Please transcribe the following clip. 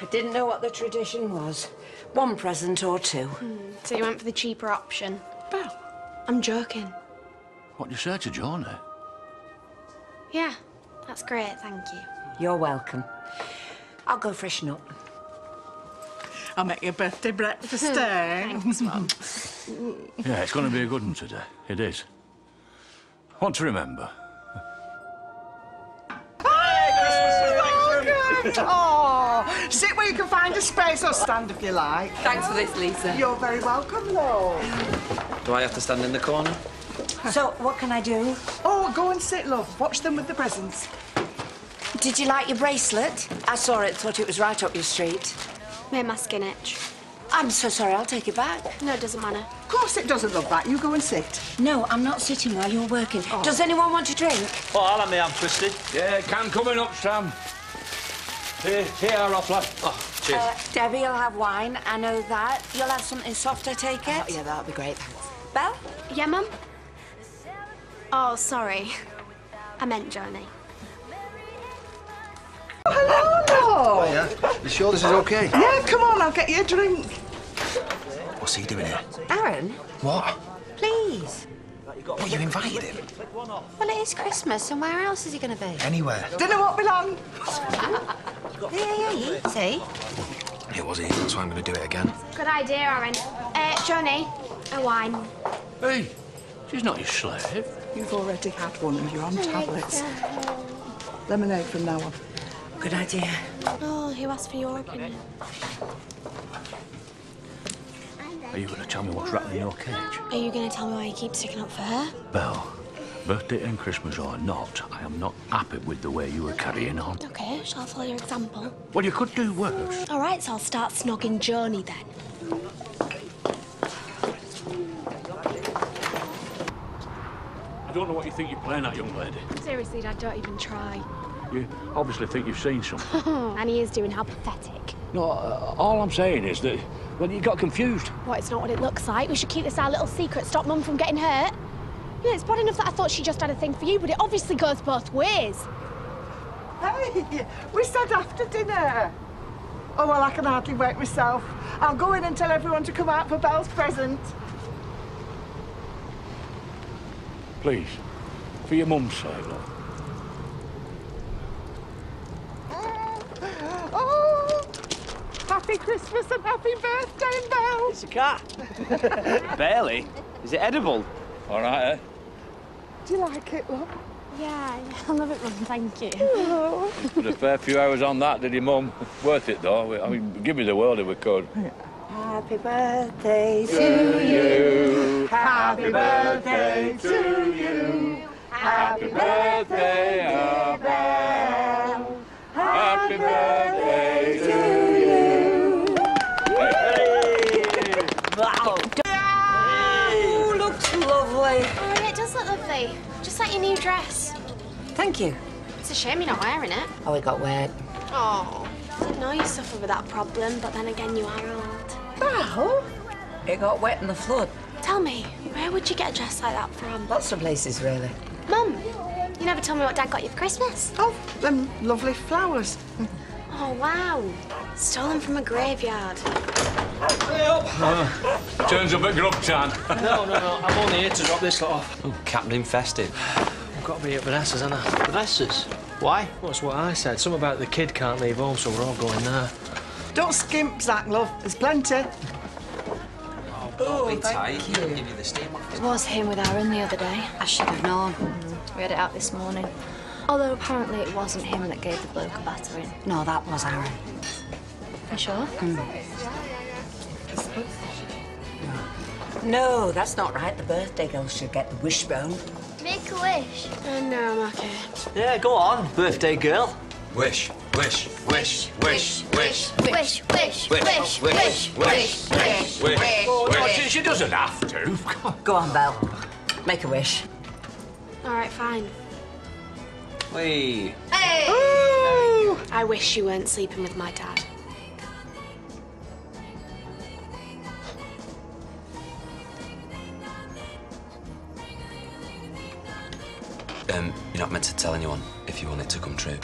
I didn't know what the tradition was. One present or two. So you went for the cheaper option? Belle. I'm joking. What do you say to Johnny? Yeah, that's great, thank you. You're welcome. I'll go freshen up. I'll make you a birthday breakfast, eh? Thanks, Mum. Yeah, it's going to be a good one today. It is. Want to remember. Oh, sit where you can find a space or stand if you like. Thanks for this, Lisa. You're very welcome, love. Do I have to stand in the corner? So, what can I do? Oh, go and sit, love. Watch them with the presents. Did you like your bracelet? I saw it, thought it was right up your street. Made my skin itch. I'm so sorry, I'll take it back. No, it doesn't matter. Of course it doesn't look that. You go and sit. No, I'm not sitting while you're working. Oh. Does anyone want a drink? Oh, I'll have me arm twisted. Yeah, can coming up, Sam. Here, here, off, lad. Oh, cheers. Uh, Debbie, you'll have wine. I know that. You'll have something soft, I take it? Oh, yeah, that'll be great, thanks. Belle? Yeah, Mum? Oh, sorry. I meant Johnny. Oh, Yeah? You sure this is okay? yeah, come on, I'll get you a drink. What's he doing here? Aaron, What? please. What, you invited him? Well, it is Christmas, and where else is he going to be? Anywhere. Dinner won't be long. Yeah, yeah, yeah. See? It was he. That's why I'm going to do it again. Good idea, Aaron. Uh, Johnny, a wine. Hey, she's not your slave. You've already had one and you're on tablets. Lemonade from now on. Good idea. Oh, who asked for your opinion? Are you going to tell me what's wrapped in your cage? Are you going to tell me why you keep sticking up for her? Belle, birthday and Christmas or not, I am not happy with the way you were carrying on. Okay, shall I follow your example? Well, you could do worse. All right, so I'll start snogging Johnny then. I don't know what you think you're playing at, young lady. Seriously, Dad, don't even try. You obviously think you've seen something. and he is doing how pathetic. no, uh, all I'm saying is that, well, you got confused. What, it's not what it looks like. We should keep this our little secret, stop Mum from getting hurt. You know, it's bad enough that I thought she just had a thing for you, but it obviously goes both ways. Hey, we said after dinner. Oh, well, I can hardly wait myself. I'll go in and tell everyone to come out for Belle's present. Please, for your mum's sake, love. Oh, happy Christmas and happy birthday, Belle. It's a cat. Barely. Is it edible? All right, eh? Do you like it, love? Yeah, I love it, Mum, thank you. Oh. Put a fair few hours on that, did your mum? Worth it, though. I mean, give me the world if we could. Happy birthday to you. Happy birthday to you. Happy birthday, dress. Thank you. It's a shame you're not wearing it. Oh, it got wet. Oh, I didn't know you suffer with that problem, but then again, you are old. Oh, it got wet in the flood. Tell me, where would you get a dress like that from? Lots of places, really. Mum, you never told me what Dad got you for Christmas. Oh, them lovely flowers. Oh, wow. Stolen from a graveyard. Uh, turns up at grub time. No, no, no. I'm only here to drop this lot off. Oh, captain festive. I've got to be at Vanessa's, haven't I? Vanessa's? Why? Well, That's what I said. Something about the kid can't leave home, so we're all going there. Don't skimp, Zak, love. There's plenty. Oh, be oh, tight. Give you the steam off. It was him with Aaron the other day. I should have known. We had it out this morning. Although apparently it wasn't him that gave the bloke a battering. No, that was Aaron. You sure? Mm. No, that's not right. The birthday girl should get the wishbone. Make a wish. Oh, no, I'm okay. Yeah, go on, birthday girl. Wish, wish, wish, wish, wish, Wish, wish, wish, wish, wish, wish, wish, wish. Oh, she, she doesn't have to. Come on. Go on, Belle. Make a wish. All right, fine. Wait. Hey. I wish you weren't sleeping with my dad. Um, you're not meant to tell anyone if you want it to come true.